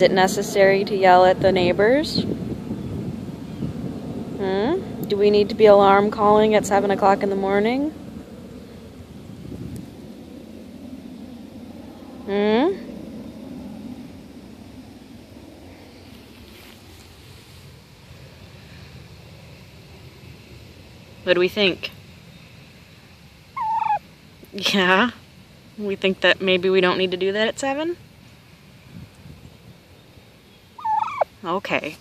Is it necessary to yell at the neighbors? Hmm? Do we need to be alarm calling at 7 o'clock in the morning? Hmm? What do we think? Yeah? We think that maybe we don't need to do that at 7? Okay.